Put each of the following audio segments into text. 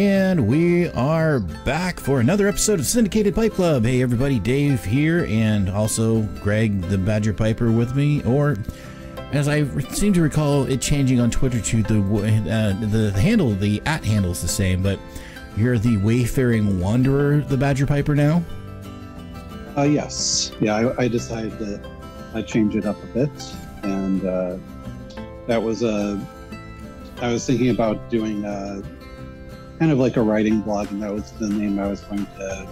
And we are back for another episode of Syndicated Pipe Club. Hey, everybody, Dave here, and also Greg the Badger Piper with me. Or, as I seem to recall it changing on Twitter to the uh, the, handle, the at handle is the same, but you're the Wayfaring Wanderer, the Badger Piper now. Uh, yes, yeah, I, I decided to I change it up a bit, and uh, that was a. I was thinking about doing a kind of like a writing blog, and that was the name I was going to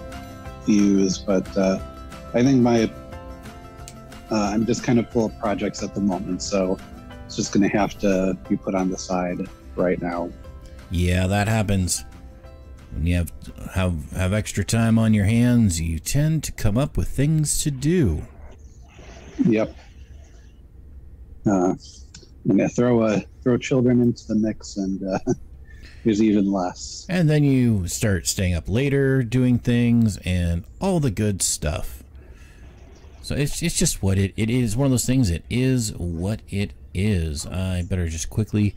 use. But uh, I think my uh, I'm just kind of full of projects at the moment, so it's just going to have to be put on the side right now. Yeah, that happens. When you have have have extra time on your hands, you tend to come up with things to do. Yep. Uh, and throw a throw children into the mix, and uh, there's even less. And then you start staying up later, doing things, and all the good stuff. So it's, it's just what it, it is. One of those things. It is what it is. I better just quickly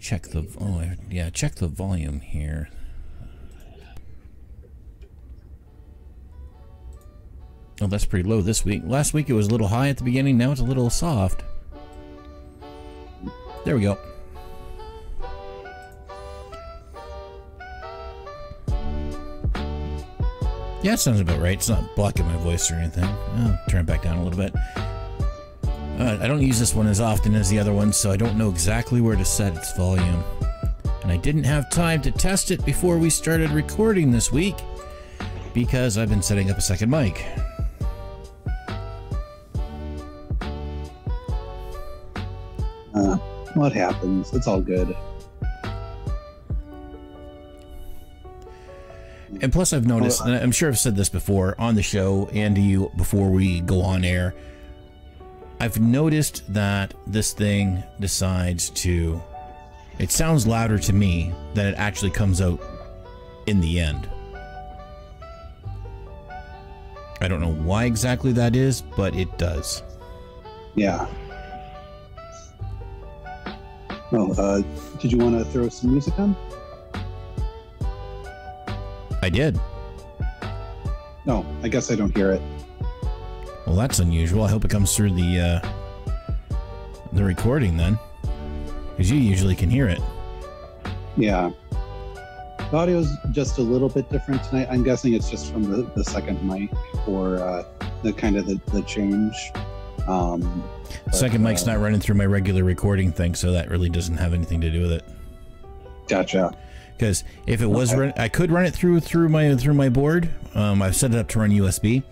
check the oh yeah check the volume here. Oh, that's pretty low this week. Last week it was a little high at the beginning. Now it's a little soft. There we go. Yeah, it sounds about right. It's not blocking my voice or anything. I'll turn it back down a little bit. Uh, I don't use this one as often as the other ones, so I don't know exactly where to set its volume. And I didn't have time to test it before we started recording this week because I've been setting up a second mic. Uh, what happens? It's all good. And plus, I've noticed, and I'm sure I've said this before on the show and to you before we go on air. I've noticed that this thing decides to. It sounds louder to me than it actually comes out in the end. I don't know why exactly that is, but it does. Yeah. Well, uh, did you want to throw some music on? I did. No, I guess I don't hear it. Well, that's unusual. I hope it comes through the uh, the recording then, because you usually can hear it. Yeah. The audio's just a little bit different tonight. I'm guessing it's just from the, the second mic or uh, the kind of the, the change. Um, but, Second mic's uh, not running through my regular recording thing, so that really doesn't have anything to do with it. Gotcha. Because if it was Okay. run, I could run it through through my through my board. Um, I've set it up to run USB,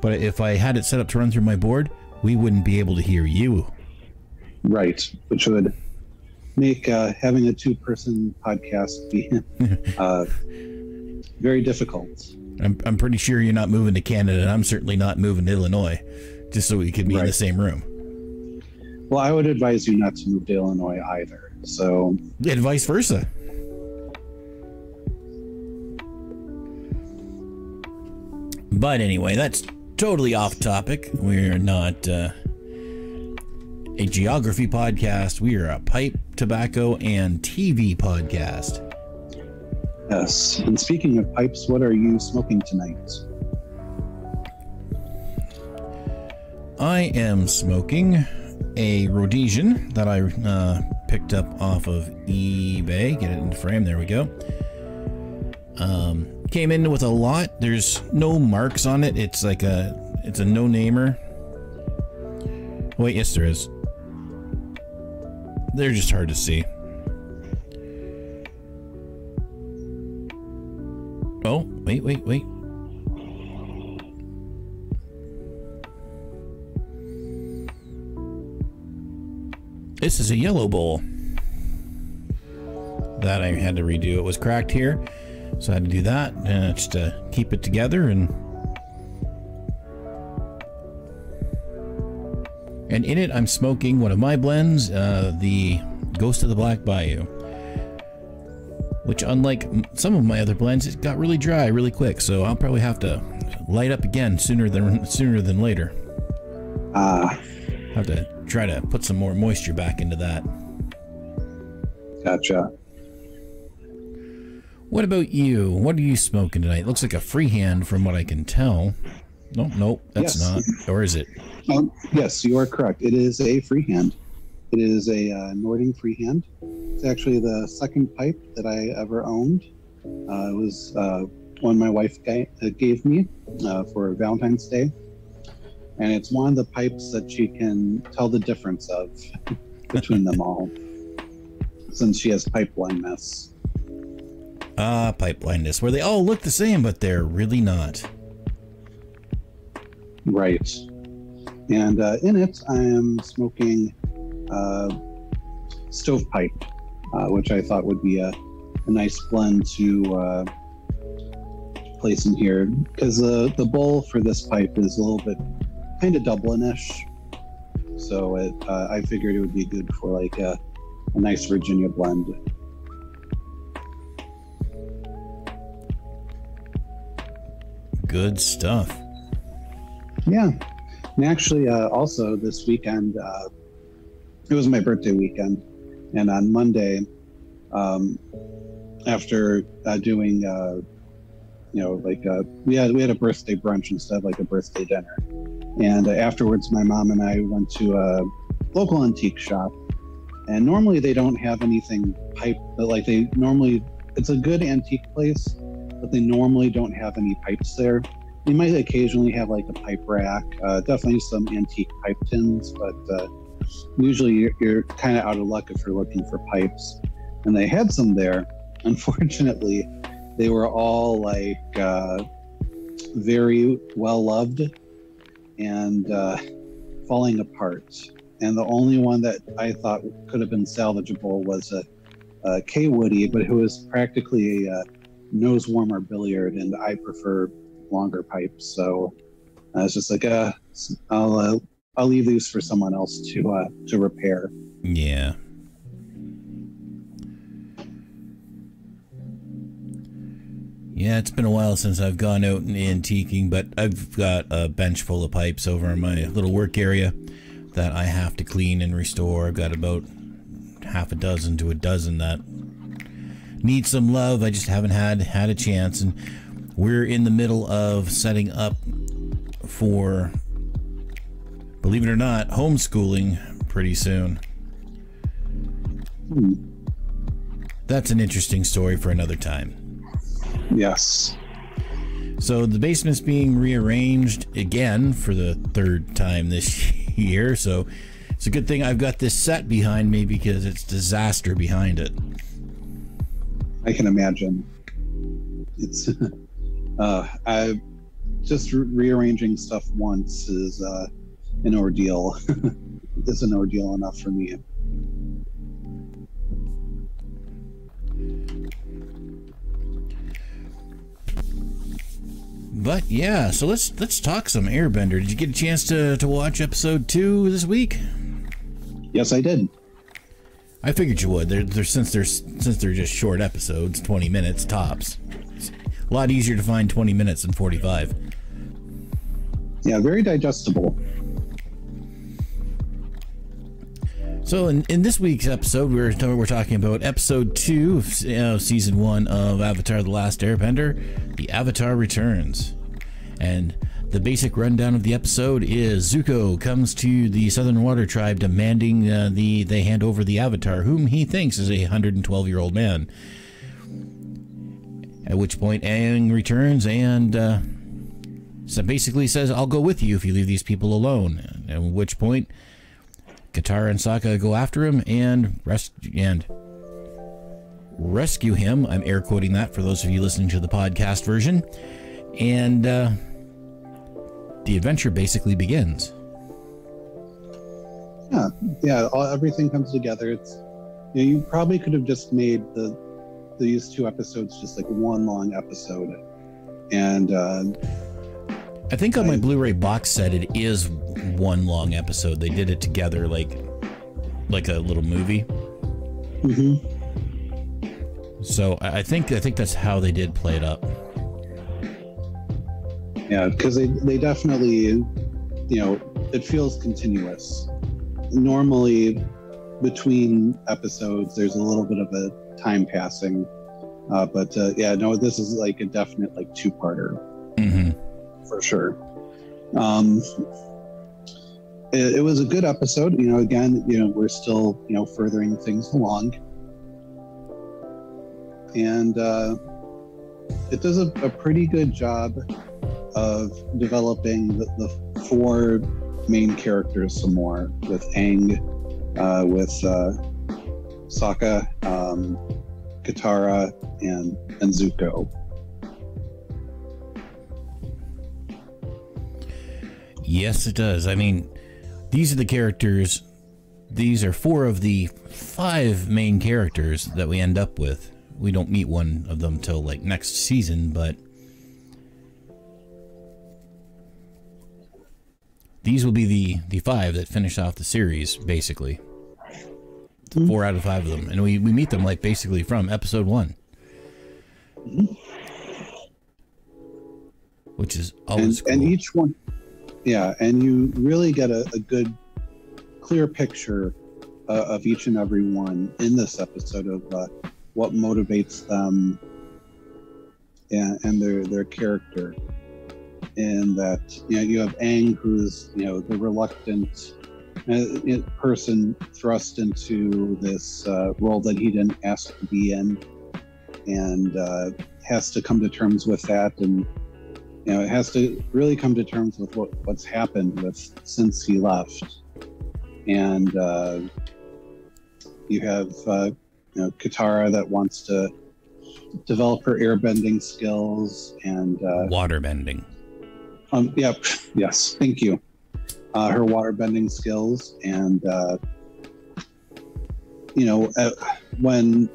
but if I had it set up to run through my board, we wouldn't be able to hear you. Right. Which would make uh, having a two person podcast be uh, very difficult. I'm I'm pretty sure you're not moving to Canada, and I'm certainly not moving to Illinois, just so we could be in the same room. Well, I would advise you not to move to Illinois either. So, And vice versa. But anyway, that's totally off topic. We're not uh, a geography podcast. We are a pipe, tobacco, and TV podcast. yes. And speaking of pipes, what are you smoking tonight? I am smoking a Rhodesian that I uh, picked up off of eBay. Get it in the frame. There we go. Um, came in with a lot. There's no marks on it. It's like a it's a no namer. Wait, yes there is. They're just hard to see. Oh, wait, wait, wait. This is a yellow bowl. That I had to redo. It was cracked here, so I had to do that uh, just to keep it together and. And in it, I'm smoking one of my blends, uh, the Ghost of the Black Bayou. Which, unlike some of my other blends, it got really dry really quick. So I'll probably have to light up again sooner than sooner than later. Ah, have to try to put some more moisture back into that. gotcha. What about you? What are you smoking tonight? Looks like a freehand from what I can tell. No, nope, that's Yes. not. Or is it? Um, yes, you are correct. It is a freehand. It is a uh, Nording freehand. It's actually the second pipe that I ever owned. Uh, it was uh, one my wife uh, gave me uh, for Valentine's Day. And it's one of the pipes that she can tell the difference of between them all, since she has pipe blindness. Ah, pipe blindness, where they all look the same, but they're really not. Right. And uh, in it, I am smoking uh, stovepipe, uh, which I thought would be a, a nice blend to uh, place in here because the the bowl for this pipe is a little bit kind of Dublinish. So it, uh, I figured it would be good for like a, a nice Virginia blend. Good stuff. Yeah. And actually, uh, also this weekend, uh, it was my birthday weekend. And on Monday, um, after uh, doing, uh, you know, like uh, we had we had a birthday brunch instead of like a birthday dinner. And afterwards, my mom and I went to a local antique shop. And normally they don't have anything pipe, but like they normally, it's a good antique place, but they normally don't have any pipes there. They might occasionally have like a pipe rack, uh, definitely some antique pipe tins, but uh, usually you're, you're kind of out of luck if you're looking for pipes. And they had some there. Unfortunately, they were all like uh, very well loved and uh, falling apart. And the only one that I thought could have been salvageable was a, a Kaywoodie, but it was practically a, uh nose warmer billiard, and I prefer longer pipes. So I was just like, uh, I'll uh, I'll leave these for someone else to uh, to repair. Yeah. Yeah, it's been a while since I've gone out and antiquing, but I've got a bench full of pipes over in my little work area that I have to clean and restore. I've got about half a dozen to a dozen that need some love. I just haven't had had a chance, and we're in the middle of setting up for, believe it or not, homeschooling pretty soon. That's an interesting story for another time. Yes. So the basement's being rearranged again for the third time this year. So it's a good thing I've got this set behind me because it's disaster behind it. I can imagine. It's uh, I just re- rearranging stuff once is uh, an ordeal. is an ordeal enough for me. But yeah, so let's let's talk some Airbender. Did you get a chance to, to watch episode two this week? Yes, I did. I figured you would. They're, they're since they're since they're just short episodes, twenty minutes tops. It's a lot easier to find twenty minutes than forty five. Yeah, very digestible. So in, in this week's episode, we're we're talking about episode two of uh, season one of Avatar: The Last Airbender, The Avatar Returns, and the basic rundown of the episode is Zuko comes to the Southern Water Tribe demanding uh, the they hand over the Avatar, whom he thinks is a 112 year old man. At which point Aang returns and uh, so basically says, "I'll go with you if you leave these people alone." At which point. Katara and Sokka go after him and and rescue him. I'm air quoting that for those of you listening to the podcast version. And uh, the adventure basically begins. Yeah, yeah. All, everything comes together. It's you, know, you probably could have just made the these two episodes just like one long episode, and uh, I think on my Blu-ray box set it is one long episode. They did it together like like a little movie. Mm-hmm. So I I think I think that's how they did play it up. Yeah, because they they definitely, you know, it feels continuous. Normally, between episodes, there's a little bit of a time passing, Uh, but uh, yeah, no, this is like a definite like two-parter hmm for sure. Um, it, it was a good episode. You know, again, you know, we're still you know furthering things along, and uh, it does a, a pretty good job of developing the, the four main characters some more with Aang, uh, with uh, Sokka, um, Katara, and and Zuko. Yes, it does. I mean, these are the characters. These are four of the five main characters that we end up with. We don't meet one of them till like next season, but these will be the the five that finish off the series, basically. Mhm. Four out of five of them, and we we meet them like basically from episode one, which is always and, and each one yeah and you really get a, a good clear picture uh, of each and every one in this episode of uh, what motivates them and, and their their character and that you know you have Aang who's you know the reluctant uh, person thrust into this uh, role that he didn't ask to be in and uh, has to come to terms with that and you know, it has to really come to terms with what, what's happened with since he left. And uh, you have, uh, you know, Katara that wants to develop her airbending skills, and uh, water bending. Um, yep, yes, thank you. Uh, her waterbending skills, and uh, you know, uh, when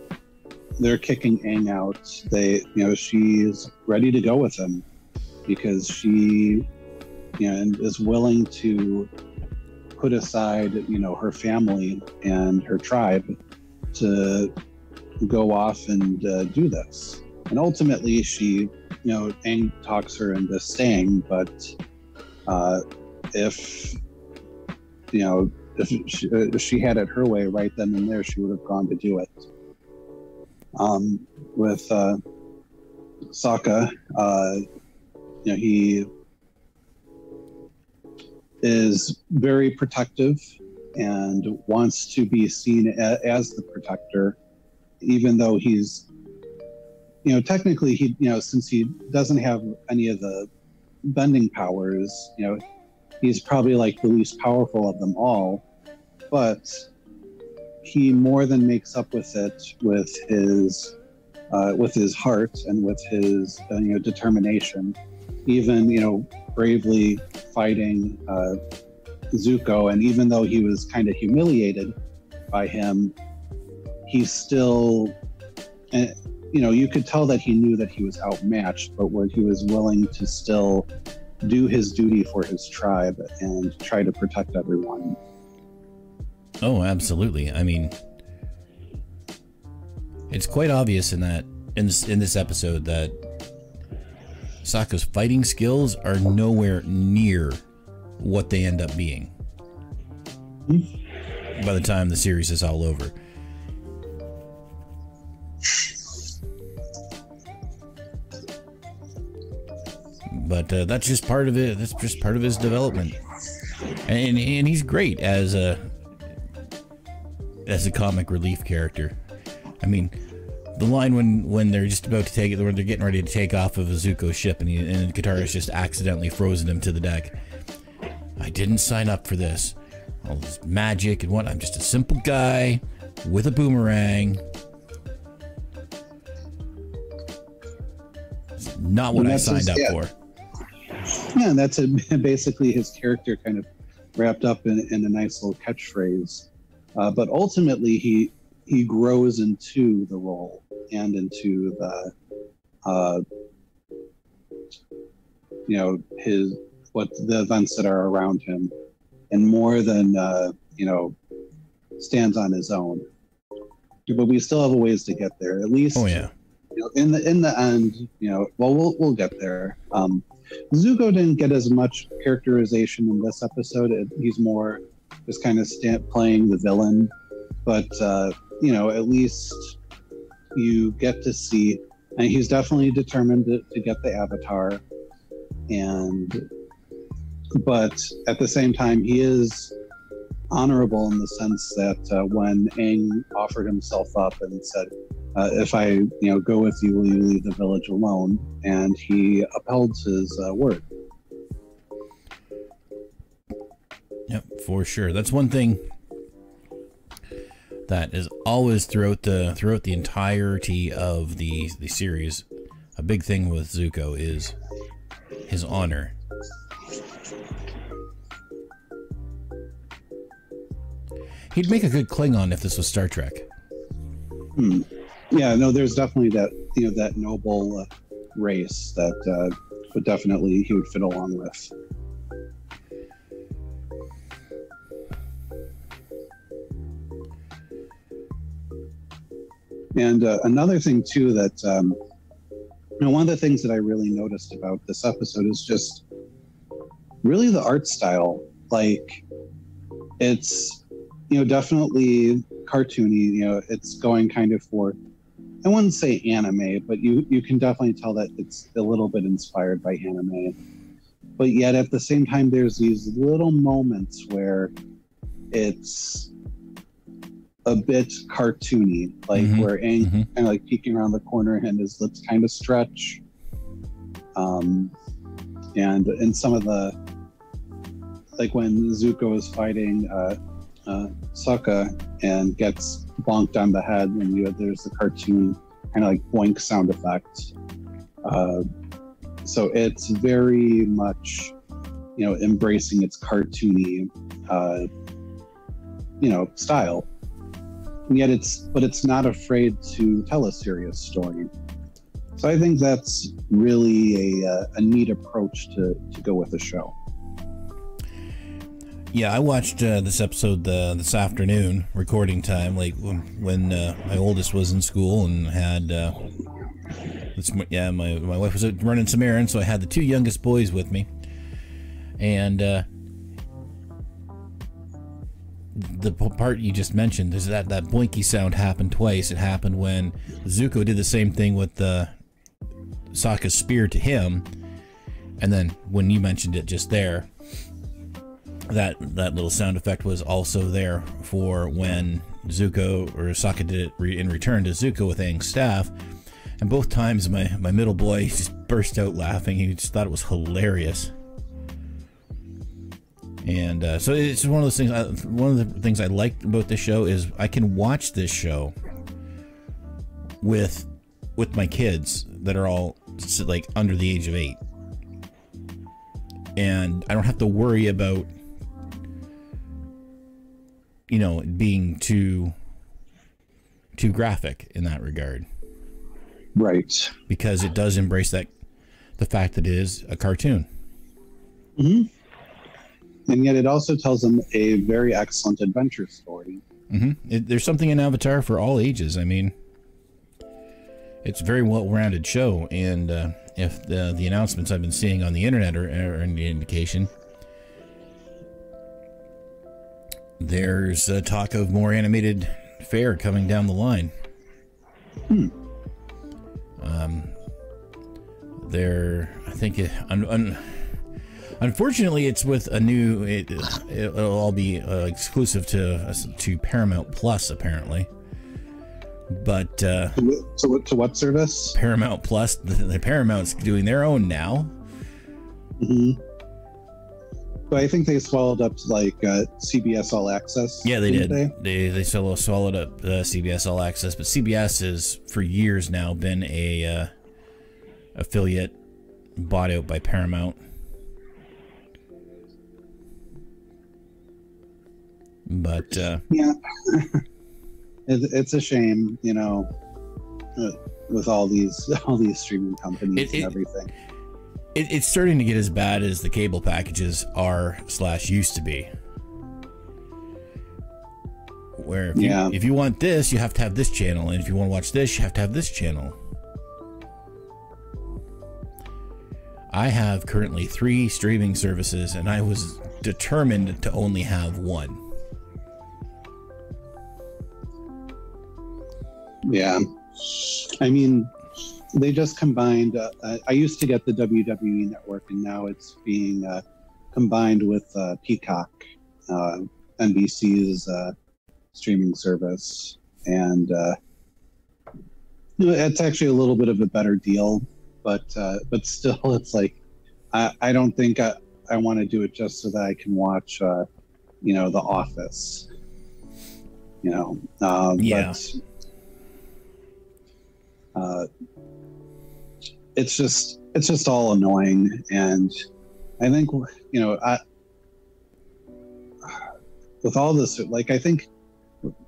they're kicking Aang out, they, you know, she's ready to go with him because she, you know, is willing to put aside, you know, her family and her tribe to go off and uh, do this. And ultimately, she, you know, Aang talks her into staying, but uh, if, you know, if she, if she had it her way right then and there, she would have gone to do it. Um, with uh, Sokka, uh, you know, he is very protective and wants to be seen a, as the protector, even though he's, you know, technically he, you know, since he doesn't have any of the bending powers, you know, he's probably like the least powerful of them all, but he more than makes up with it with his uh, with his heart and with his uh, you know determination. Even you know bravely fighting uh, Zuko and even though he was kind of humiliated by him he still and you know you could tell that he knew that he was outmatched but where he was willing to still do his duty for his tribe and try to protect everyone Oh, absolutely. I mean, it's quite obvious in that in this in this episode that Sokka's fighting skills are nowhere near what they end up being. By the time the series is all over. But uh, that's just part of it. That's just part of his development, and and he's great as a as a comic relief character. I mean, the line when when they're just about to take it, when they're getting ready to take off of Azuko's ship, and he, and Katara's just accidentally frozen him to the deck. I didn't sign up for this. All this magic and what? I'm just a simple guy with a boomerang. It's not what I signed up yeah. for. Yeah, and that's a, basically his character kind of wrapped up in, in a nice little catchphrase. Uh, but ultimately, he he grows into the role and into the, uh, you know, his what the events that are around him, and more than uh, you know, stands on his own. But we still have a ways to get there. At least, Oh yeah. you know, in the in the end, you know, well, we'll we'll get there. Um, Zuko didn't get as much characterization in this episode. He's more just kind of sta playing the villain, but uh, you know, at least you get to see, and he's definitely determined to, to get the avatar, and but at the same time, he is honorable in the sense that uh, when Aang offered himself up and said, uh, "If I, you know, go with you, will you leave the village alone?" and he upheld his uh, word. Yep, for sure. That's one thing that is always throughout the throughout the entirety of the the series. A big thing with Zuko is his honor. He'd make a good Klingon if this was Star Trek. Hmm. Yeah, no, there's definitely that you know that noble uh, race that uh, would definitely he would fit along with. And uh, another thing too that um, you know, one of the things that I really noticed about this episode is just really the art style. Like, it's you know definitely cartoony. You know, it's going kind of for I wouldn't say anime, but you you can definitely tell that it's a little bit inspired by anime. But yet at the same time, there's these little moments where it's a bit cartoony, like Mhm, where Aang mhm. kind of like peeking around the corner and his lips kind of stretch. Um, and in some of the, like when Zuko is fighting uh, uh, Sokka and gets bonked on the head, and you there's the cartoon kind of like boink sound effect. Uh, so it's very much, you know, embracing its cartoony, uh, you know, style. And yet it's but it's not afraid to tell a serious story. So i think that's really a, uh, a neat approach to, to go with the show Yeah, I watched uh, this episode uh, this afternoon, recording time, like when, when uh, my oldest was in school and had. Uh, it's, yeah, my, my wife was running some errands, so I had the two youngest boys with me. And uh, the part you just mentioned is that that boinky sound happened twice. It happened when Zuko did the same thing with the Sokka's spear to him, and then when you mentioned it just there, that that little sound effect was also there for when Zuko or Sokka did it re- in return to Zuko with Aang's staff. And both times, my my middle boy just burst out laughing. He just thought it was hilarious. And uh, so it's one of those things. I, one of the things I like about this show is I can watch this show with with my kids that are all like under the age of eight, and I don't have to worry about you know being too too graphic in that regard. Right. Because it does embrace that the fact that it is a cartoon. hmm and yet it also tells them a very excellent adventure story. Hmm It, there's something in Avatar for all ages. I mean, it's a very well-rounded show, and uh, if the the announcements I've been seeing on the internet are, are any indication, there's a talk of more animated fare coming down the line. Hmm. Um, there, I think, it, un, un, unfortunately, it's with a new. It, it'll all be uh, exclusive to to Paramount Plus, apparently. But uh, to, what- to what service Paramount Plus, the, the Paramount's doing their own now. hmm but i think they swallowed up like uh, cbs all access Yeah, they did. They they solo swallowed up uh, CBS All Access, but CBS has for years now been a uh, affiliate bought out by Paramount. But uh, Yeah, it, it's a shame, you know, uh, with all these all these streaming companies It- it- and everything. It, it's starting to get as bad as the cable packages are slash used to be. Where if you, if you want this, you have to have this channel, and if you want to watch this, you have to have this channel. I have currently three streaming services, and I was determined to only have one. Yeah, I mean, they just combined. Uh, I used to get the WWE Network, and now it's being uh, combined with uh, Peacock, uh, NBC's uh, streaming service, and uh, you know, it's actually a little bit of a better deal. But but still, it's like I, I don't think I, I want to do it just so that I can watch, you know, The Office. You know, um, yeah. But, it's just it's just all annoying. And i think you know i with all this like i think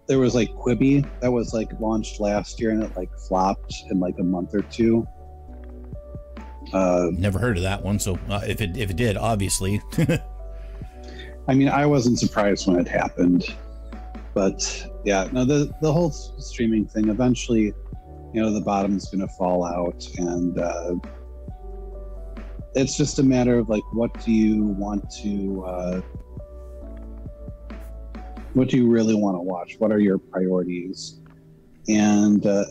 there was like quibi that was like launched last year and it like flopped in like a month or two. Uh never heard of that one. So uh, if it if it did obviously. I mean i wasn't surprised when it happened. But yeah no the the whole streaming thing eventually you know the bottom's going to fall out and uh, it's just a matter of like what do you want to uh, what do you really want to watch? What are your priorities? And uh,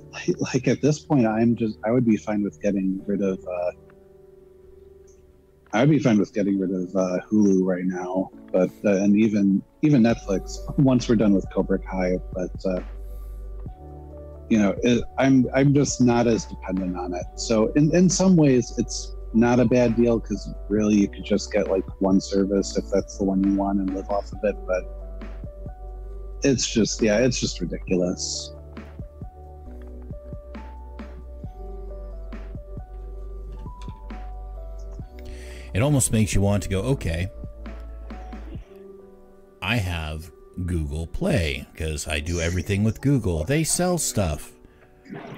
like at this point i'm just i would be fine with getting rid of uh, i'd be fine with getting rid of uh, hulu right now but uh, and even even netflix. Once we're done with cobra kai but uh, you know it, i'm i'm just not as dependent on it. So in, in some ways it's not a bad deal because really you could just get like one service if that's the one you want and live off of it but it's just yeah it's just ridiculous. It almost makes you want to go okay i have Google Play because I do everything with Google. They sell stuff.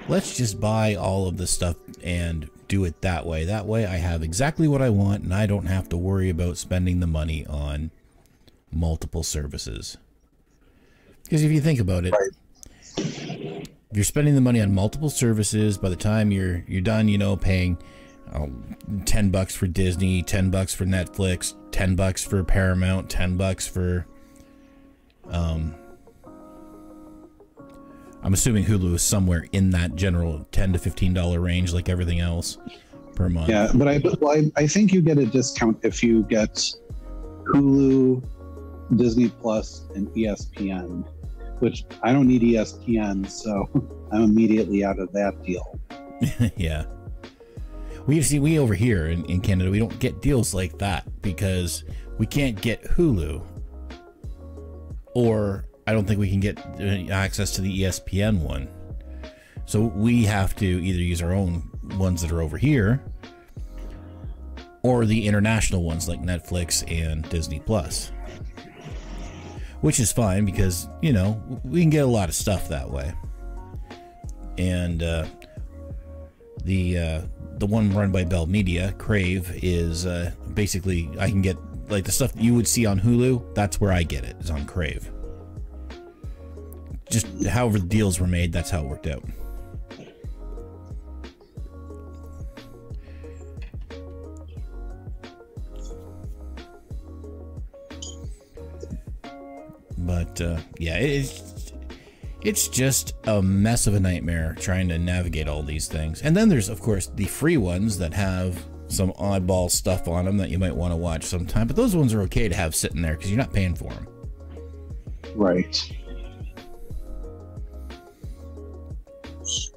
Let's just buy all of the stuff and do it that way. That way I have exactly what I want and I don't have to worry about spending the money on multiple services. Because if you think about it, if you're spending the money on multiple services, by the time you're you're done, you know, paying oh, 10 bucks for Disney, 10 bucks for Netflix, 10 bucks for Paramount, 10 bucks for um, I'm assuming Hulu is somewhere in that general ten to fifteen dollar range, like everything else per month. Yeah, but I, well, I, I think you get a discount if you get Hulu, Disney Plus, and ESPN. Which I don't need ESPN, so I'm immediately out of that deal. yeah. We see we over here in, in Canada we don't get deals like that because we can't get Hulu or I don't think we can get uh, access to the ESPN one. So we have to either use our own ones that are over here or the international ones like Netflix and Disney Plus. Which is fine because, you know, we can get a lot of stuff that way. And uh, the uh, the one run by Bell Media, Crave, is uh, basically I can get like the stuff you would see on Hulu, that's where I get it, is on Crave. Just however the deals were made, that's how it worked out. But uh, yeah, it's it's just a mess of a nightmare trying to navigate all these things. And then there's of course the free ones that have some oddball stuff on them that you might want to watch sometime. But those ones are okay to have sitting there because you're not paying for them. Right.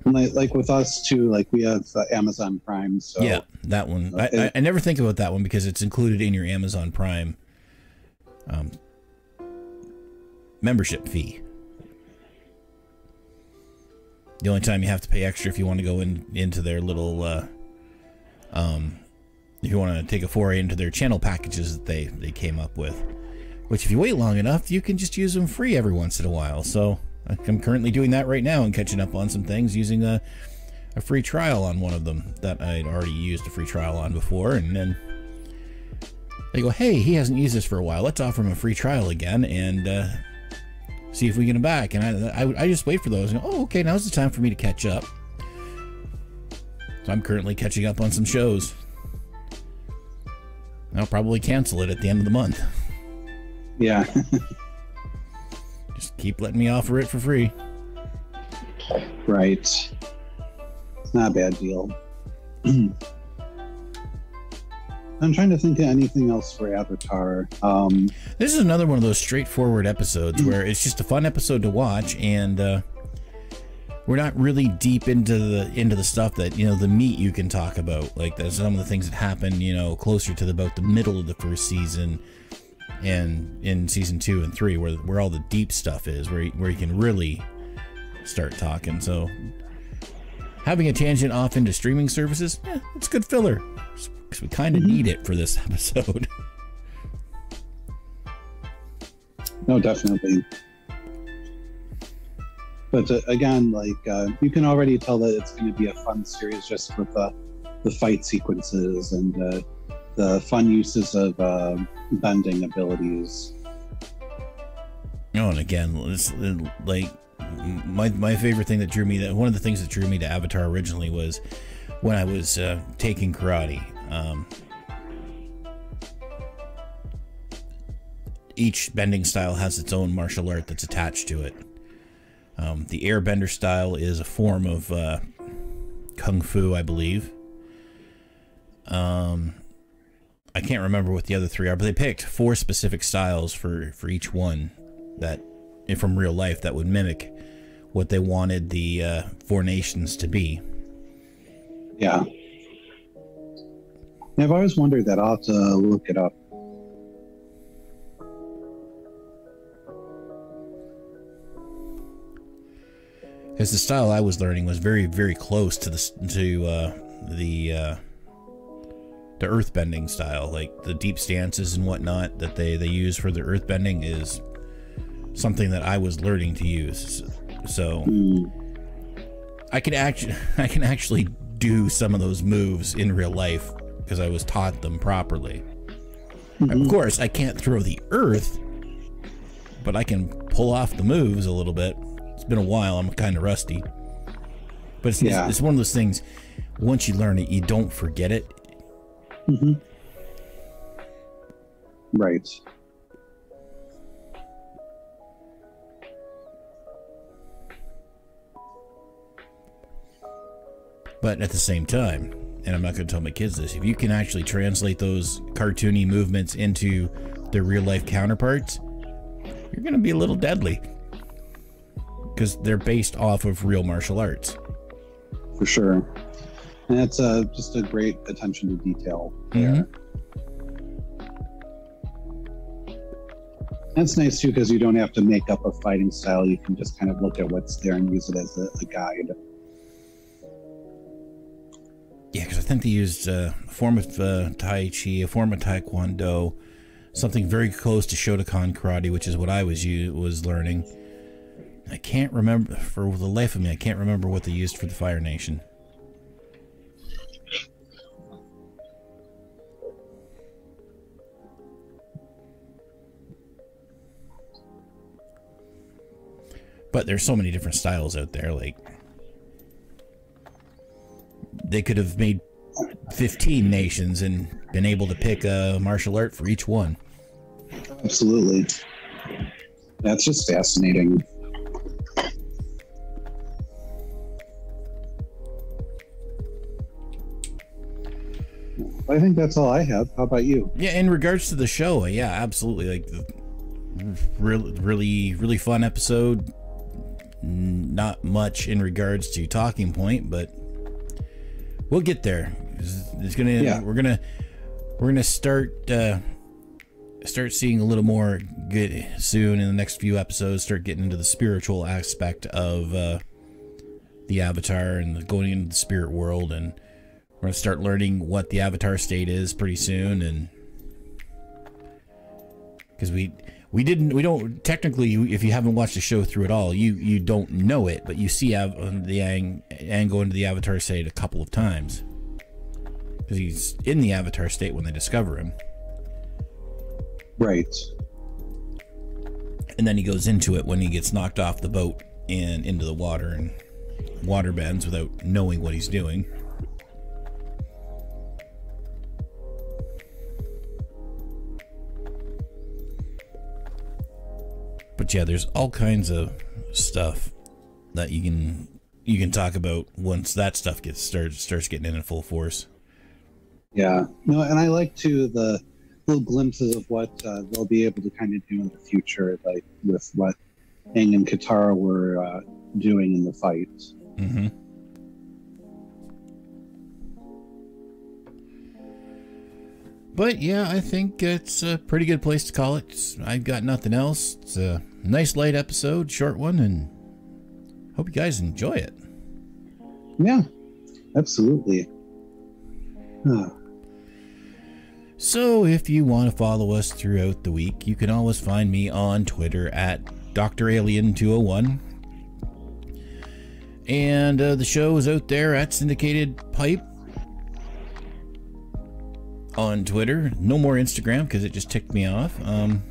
And like, like with us too, like we have uh, Amazon Prime. So yeah, that one. I, I, I, never think about that one because it's included in your Amazon Prime um, membership fee. The only time you have to pay extra if you want to go in into their little uh, um, if you want to take a foray into their channel packages that they, they came up with. Which, if you wait long enough, you can just use them free every once in a while. So, I'm currently doing that right now and catching up on some things using a, a free trial on one of them that I'd already used a free trial on before. And then they go, hey, he hasn't used this for a while. Let's offer him a free trial again and uh, see if we get him back. And I, I, I just wait for those. And, oh, okay, now's the time for me to catch up. So I'm currently catching up on some shows. I'll probably cancel it at the end of the month. Yeah. Just keep letting me offer it for free. Right. It's not a bad deal. I'm trying to think of anything else for Avatar. Um, this is another one of those straightforward episodes where it's just a fun episode to watch, and uh, we're not really deep into the into the stuff that you know the meat you can talk about. Like some of the things that happen, you know, closer to the, about the middle of the first season, and in season two and three, where where all the deep stuff is, where where you can really start talking. So having a tangent off into streaming services, yeah, it's good filler because we kind of mm -hmm. need it for this episode. no, definitely. But uh, again, like uh, you can already tell that it's going to be a fun series just with the the fight sequences and uh, the fun uses of uh, bending abilities. Oh, and again, it's like my my favorite thing that drew me that one of the things that drew me to Avatar originally was when I was uh, taking karate. Um, each bending style has its own martial art that's attached to it. Um, the airbender style is a form of uh, kung fu, I believe. Um, I can't remember what the other three are, but they picked four specific styles for for each one that from real life that would mimic what they wanted the uh, four nations to be. Yeah. I've always wondered that. I'll have to look it up. Because the style I was learning was very, very close to the to uh, the uh, the earthbending style, like the deep stances and whatnot that they they use for the earthbending is something that I was learning to use. So. I can actually I can actually do some of those moves in real life because I was taught them properly. Mm -hmm. Of course, I can't throw the earth, but I can pull off the moves a little bit. Been a while. I'm kind of rusty. But it's, yeah. it's, it's, one of those things, once you learn it, you don't forget it. Mm -hmm. Right. But at the same time, and I'm not going to tell my kids this, if you can actually translate those cartoony movements into their real life counterparts, you're going to be a little deadly. Because they're based off of real martial arts. For sure. And it's uh, just a great attention to detail there. Mm -hmm. That's nice too because you don't have to make up a fighting style. You can just kind of look at what's there and use it as a, a guide. Yeah, because I think they used uh, a form of uh, Tai Chi, a form of Taekwondo, something very close to Shotokan karate, which is what I was was learning. I can't remember for the life of me. I can't remember what they used for the Fire Nation. But there's so many different styles out there. Like they could have made 15 nations and been able to pick a martial art for each one. Absolutely. That's just fascinating. I think that's all I have. How about you? Yeah, in regards to the show, yeah, absolutely. Like, really, really, really fun episode. Not much in regards to talking point, but we'll get there. It's gonna yeah. we're gonna we're gonna start uh, start seeing a little more good soon in the next few episodes. Start getting into the spiritual aspect of uh, the Avatar and going into the spirit world, and we're gonna start learning what the Avatar state is pretty soon, and because we we didn't we don't technically if you haven't watched the show through at all you you don't know it but you see Av- the Aang, Aang go into the avatar state a couple of times. Because he's in the avatar state when they discover him. Right. And then he goes into it when he gets knocked off the boat and into the water and water bends without knowing what he's doing But yeah, there's all kinds of stuff that you can you can talk about once that stuff gets starts starts getting in full force. Yeah, no, and I like to the little glimpses of what uh, they'll be able to kind of do in the future, like with what Aang and Katara were uh, doing in the fight. Mm-hmm. But yeah, I think it's a pretty good place to call it. I've got nothing else. It's a nice light episode, short one, and hope you guys enjoy it. Yeah, absolutely. Huh. So, if you want to follow us throughout the week, you can always find me on Twitter at Dr. Alien 201. And uh, the show is out there at Syndicated Pipe on Twitter. No more Instagram because it just ticked me off. Um,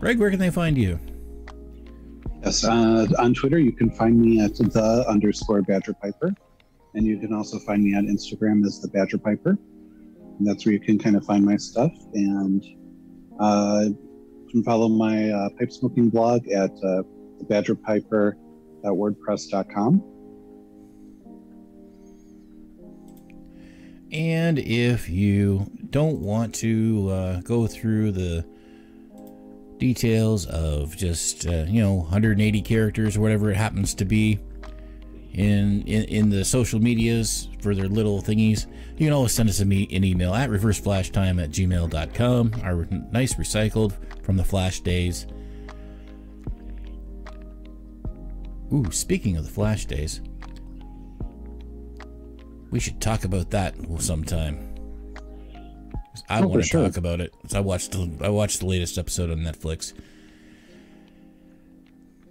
Greg, where can they find you? Yes, uh, on Twitter you can find me at the underscore Badger Piper, and you can also find me on Instagram as the Badger Piper. And that's where you can kind of find my stuff. And uh, you can follow my uh, pipe smoking blog at uh, thebadgerpiper.wordpress.com. And if you don't want to uh, go through the details of just uh, you know 180 characters or whatever it happens to be in, in in the social medias for their little thingies, you can always send us an email at reverseflashtime at gmail.com. Our nice recycled from the flash days. Ooh, speaking of the flash days, we should talk about that sometime. I oh, want to sure. talk about it. I watched the, I watched the latest episode on Netflix.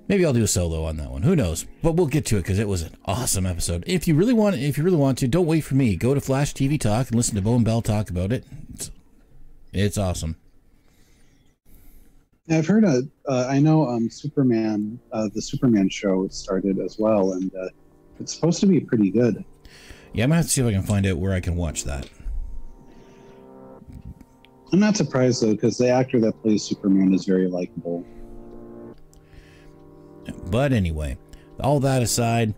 Maybe I'll do a solo on that one. Who knows? But we'll get to it because it was an awesome episode. If you really want, if you really want to, don't wait for me. Go to Flash TV Talk and listen to Bo and Bell talk about it. It's, it's awesome. I've heard a, uh, I know um, Superman, uh, the Superman show started as well, and uh, it's supposed to be pretty good. Yeah, I'm gonna have to see if I can find out where I can watch that. I'm not surprised though, because the actor that plays Superman is very likable. But anyway, all that aside,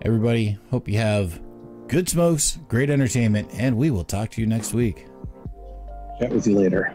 everybody, hope you have good smokes, great entertainment, and we will talk to you next week. Chat with you later.